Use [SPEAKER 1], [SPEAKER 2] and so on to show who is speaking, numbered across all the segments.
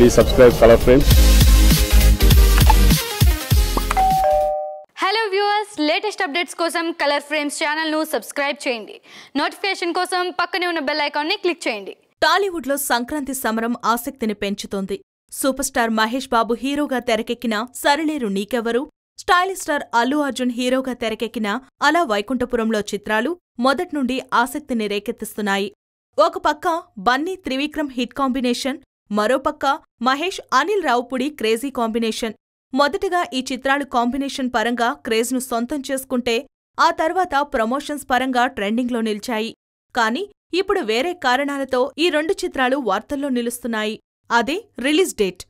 [SPEAKER 1] Please subscribe Color Frames.
[SPEAKER 2] Hello viewers latest updates కోసం colour Frames ఛానల్ను subscribe చేయండి notification కోసం పక్కనే ఉన్న బెల్ ఐకాన్ని క్లిక్ చేయండి
[SPEAKER 3] టాలీవుడ్లో సంక్రాంతి సమరం ఆసక్తిని పెంచుతోంది సూపర్ స్టార్ మహేష్ బాబు హీరోగా తెరకెక్కిన సరిలేరు నీకెవరు స్టైలిష్ స్టార్ అల్లు అర్జున్ హీరోగా తెరకెక్కిన అలా వైకుంఠపురంలో చిత్రాలు మొదట్నుండి ఆసక్తిని రేకెత్తిస్తున్నాయి ఒక పక్క బన్నీ త్రివిక్రమ్ హిట్ కాంబినేషన్ మరోపక్క మహేష్ అనిల్ రావుపుడి క్రేజీ కాంబినేషన్. మొదటగా ఈ చిత్రాలు కాంబినేషన్ పరంగా క్రేజ్ను సొంతం చేసుకుంటే ఆ తర్వాత ప్రమోషన్స్ పరంగా ట్రెండింగ్లో నిలిచాయి. కానీ ఇప్పుడు వేరే కారణాలతో ఈ రెండు చిత్రాలు వార్తల్లో నిలుస్తున్నాయి. అదే రిలీజ్ డేట్.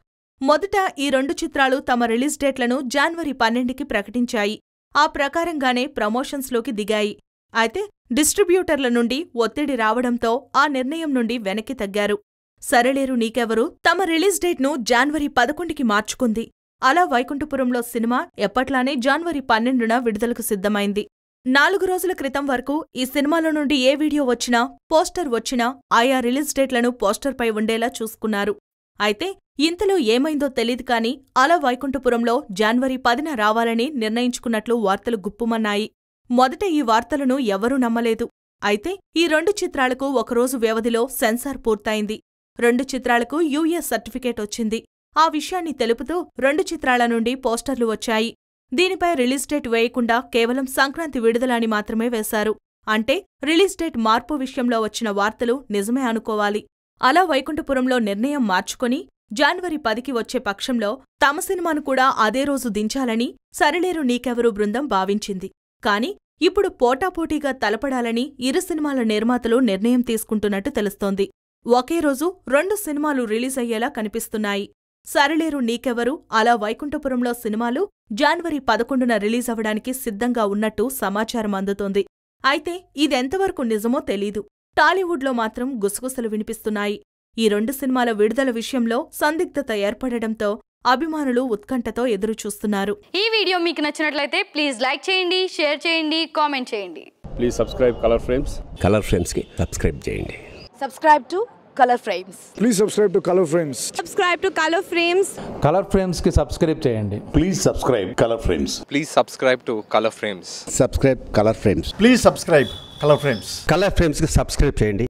[SPEAKER 3] మొదట ఈ రెండు చిత్రాలు తమ రిలీజ్ డేట్లను జాన్వరి పన్నెండుకి ప్రకటించాయి. ఆ ప్రకారంగానే ప్రమోషన్స్లోకి దిగాయి. అయితే డిస్ట్రిబ్యూటర్ల నుండి ఒత్తిడి రావడంతో ఆ నిర్ణయం నుండి వెనక్కి తగ్గారు. సరళేరు నీకెవరు? తమ రిలీజ్ డేట్ను జాన్వరి పదకొండుకి మార్చుకుంది. అలా వైకుంఠపురంలో సినిమా ఎప్పట్లానే జాన్వరి పన్నెండున విడుదలకు సిద్ధమైంది. నాలుగు రోజుల క్రితం వరకు ఈ సినిమాలో నుండి ఏ వీడియో వచ్చినా పోస్టర్ వచ్చినా ఆయా రిలీజ్ డేట్లను పోస్టర్పై ఉండేలా చూసుకున్నారు. అయితే ఇంతలో ఏమైందో తెలీదు కాని అలా వైకుంఠపురంలో జాన్వరి పదిన రావాలని నిర్ణయించుకున్నట్లు వార్తలు గుప్పుమన్నాయి. మొదట ఈ వార్తలను ఎవరూ నమ్మలేదు. అయితే ఈ రెండు చిత్రాలకు ఒకరోజు వ్యవధిలో సెన్సార్ పూర్తయింది. రెండు చిత్రాలకు యూఎస్ సర్టిఫికేట్ వచ్చింది. ఆ విషయాన్ని తెలుపుతూ రెండు చిత్రాల నుండి పోస్టర్లు వచ్చాయి. దీనిపై రిలీజ్ డేట్ వేయకుండా కేవలం సంక్రాంతి విడుదల అని మాత్రమే వేశారు. అంటే రిలీజ్ డేట్ మార్పు విషయంలో వచ్చిన వార్తలు నిజమే అనుకోవాలి. అలా వైకుంఠపురంలో నిర్ణయం మార్చుకొని జాన్వరి పదికి వచ్చే పక్షంలో తమ సినిమాను కూడా అదే రోజు దించాలని సరిలేరు నీకెవరు బృందం భావించింది. కాని ఇప్పుడు పోటాపోటీగా తలపడాలని ఇరు సినిమాల నిర్మాతలు నిర్ణయం తీసుకుంటున్నట్టు తెలుస్తోంది. ఒకే రోజు రెండు సినిమాలు రిలీజ్ అయ్యేలా కనిపిస్తున్నాయి. సరిలేరు నీకెవరు అలా వైకుంఠపురంలో సినిమాలు జాన్వరి పదకొండున రిలీజ్ అవ్వడానికి సిద్ధంగా ఉన్నట్టు సమాచారం అందుతోంది. అయితే ఇదెంతవరకు నిజమో తెలీదు. టాలీవుడ్లో మాత్రం గుసగుసలు వినిపిస్తున్నాయి. ఈ రెండు సినిమాల విడుదల విషయంలో సందిగ్ధత ఏర్పడడంతో అభిమానులు ఉత్కంఠతో ఎదురుచూస్తున్నారు.
[SPEAKER 2] ఈ వీడియో మీకు నచ్చినట్లయితే ప్లీజ్ లైక్ చేయండి షేర్ చేయండి కామెంట్ చేయండి.
[SPEAKER 1] Please subscribe Color Frames.
[SPEAKER 4] Color ఫ్రేమ్స్కి subscribe చేయండి.
[SPEAKER 5] Subscribe to Color Frames
[SPEAKER 6] please subscribe to Color Frames
[SPEAKER 7] subscribe to Color Frames
[SPEAKER 8] Color ఫ్రేమ్స్కి subscribe చేయండి.
[SPEAKER 9] Please subscribe Color Frames
[SPEAKER 10] please subscribe to Color Frames
[SPEAKER 4] subscribe Color Frames
[SPEAKER 6] please subscribe Color Frames
[SPEAKER 4] Color ఫ్రేమ్స్కి subscribe చేయండి.